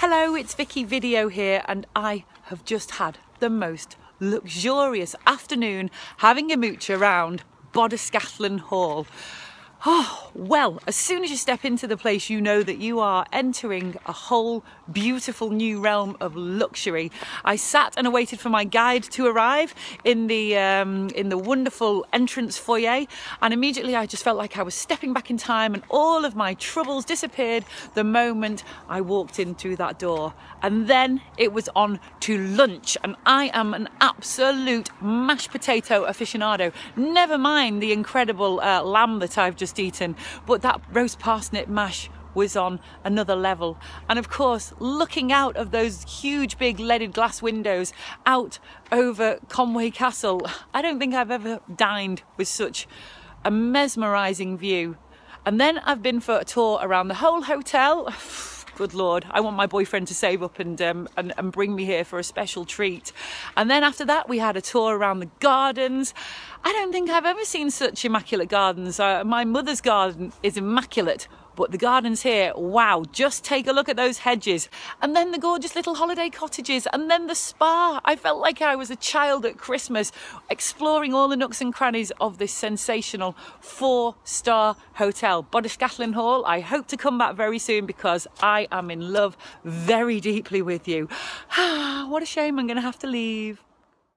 Hello, it's Vicky Video here and I have just had the most luxurious afternoon having a mooch around Bodysgallen Hall. Oh, well, as soon as you step into the place, you know that you are entering a whole beautiful new realm of luxury. I sat and awaited for my guide to arrive in the um, in the wonderful entrance foyer, and immediately I just felt like I was stepping back in time, and all of my troubles disappeared the moment I walked in through that door. And then it was on to lunch, and I am an absolute mashed potato aficionado. Never mind the incredible uh, lamb that I've just just eaten, but that roast parsnip mash was on another level. And of course, looking out of those huge big leaded glass windows out over Conway Castle, I don't think I've ever dined with such a mesmerising view. And then I've been for a tour around the whole hotel. good lord i want my boyfriend to save up and, um, and, and bring me here for a special treat. And then after that we had a tour around the gardens. I don't think i've ever seen such immaculate gardens. Uh, my mother's garden is immaculate but the gardens here, wow, just take a look at those hedges. And then the gorgeous little holiday cottages, and then the spa. I felt like I was a child at Christmas, exploring all the nooks and crannies of this sensational four star hotel, Bodysgallen Hall. I hope to come back very soon because I am in love very deeply with you. Ah, what a shame I'm going to have to leave.